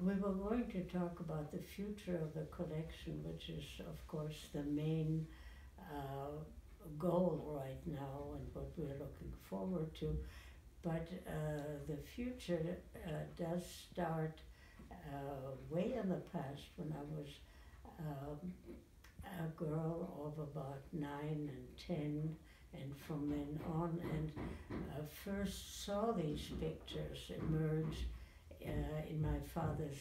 we were going to talk about the future of the collection, which is, of course, the main uh, goal right now and what we're looking forward to. But uh, the future uh, does start uh, way in the past when I was um, a girl of about nine and ten, and from then on, and uh, first saw these pictures emerge in my father's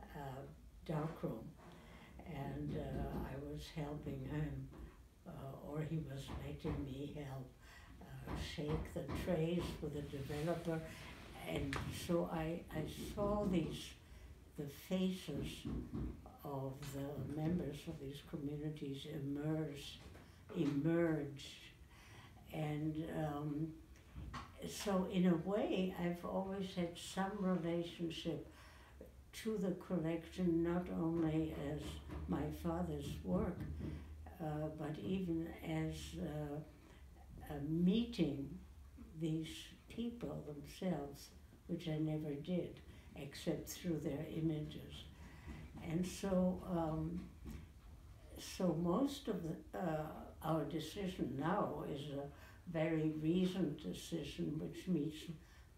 uh, darkroom, and uh, I was helping him, uh, or he was letting me help uh, shake the trays for the developer, and so I, I saw these the faces of the members of these communities emerge, emerge, and um, so in a way, I've always had some relationship to the collection, not only as my father's work, uh, but even as uh, meeting these people themselves, which I never did, except through their images. And so, um, so most of the, uh, our decision now is a very reasoned decision which meets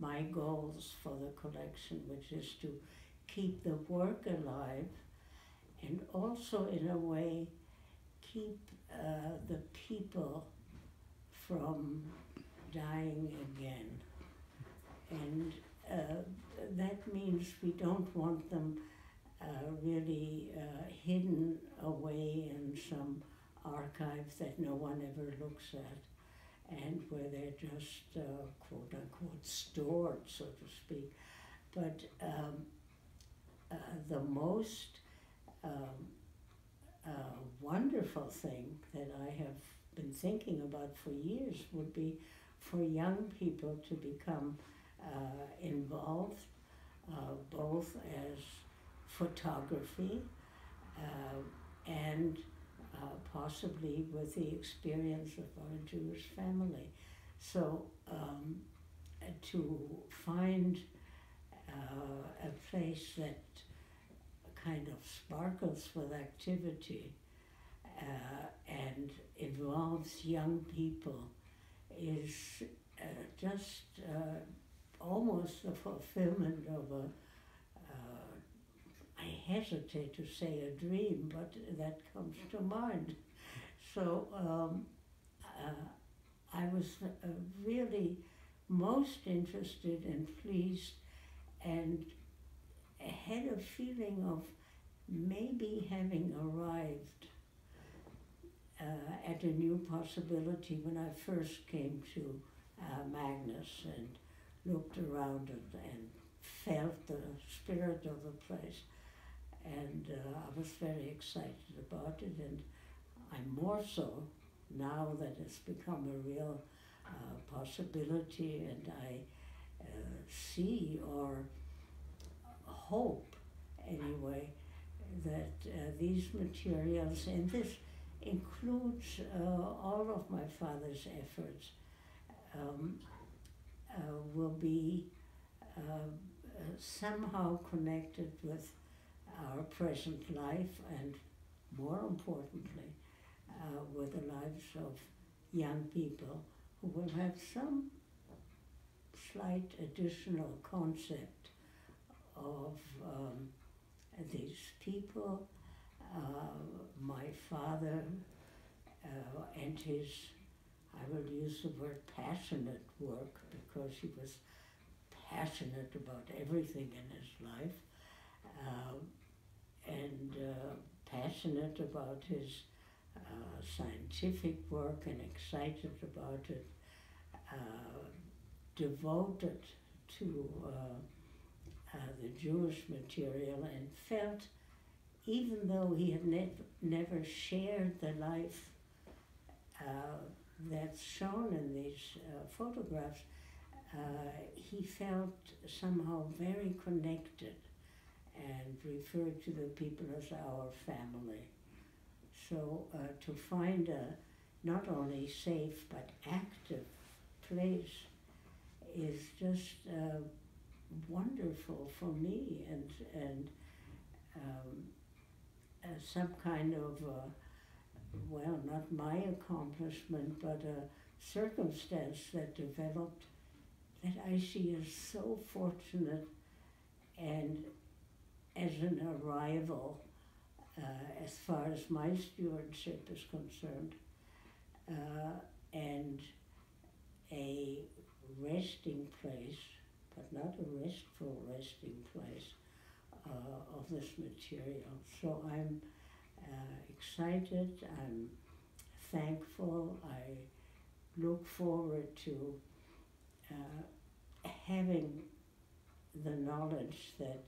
my goals for the collection, which is to keep the work alive and also, in a way, keep uh, the people from dying again. And uh, that means we don't want them uh, really uh, hidden away in some archive that no one ever looks at and where they're just uh, quote unquote stored, so to speak. But um, uh, the most um, uh, wonderful thing that I have been thinking about for years would be for young people to become uh, involved uh, both as photography uh, and uh, possibly with the experience of our Jewish family. So um, to find uh, a place that kind of sparkles with activity uh, and involves young people is uh, just uh, almost the fulfillment of a I hesitate to say a dream, but that comes to mind. So um, uh, I was uh, really most interested and pleased and had a feeling of maybe having arrived uh, at a new possibility when I first came to uh, Magnes and looked around and, and felt the spirit of the place and uh, I was very excited about it, and I'm more so now that it's become a real uh, possibility, and I uh, see or hope anyway that uh, these materials, and this includes uh, all of my father's efforts, um, uh, will be somehow connected with our present life and more importantly, uh, with the lives of young people who will have some slight additional concept of um, these people, uh, my father uh, and his, I will use the word passionate work because he was passionate about everything in his life. Uh, passionate about his uh, scientific work and excited about it, uh, devoted to uh, uh, the Jewish material and felt, even though he had ne- never shared the life uh, that's shown in these photographs, he felt somehow very connected and refer to the people as our family. So uh, to find a not only safe but active place is just uh, wonderful for me and and um, uh, some kind of uh, well, not my accomplishment, but a circumstance that developed that I see as so fortunate and as an arrival uh, as far as my stewardship is concerned uh, and a resting place, but not a restful resting place uh, of this material. So I'm uh, excited, I'm thankful, I look forward to uh, having the knowledge that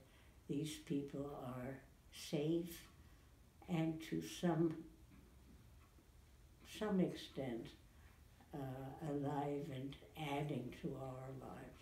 these people are safe and to some some extent uh, alive and adding to our lives.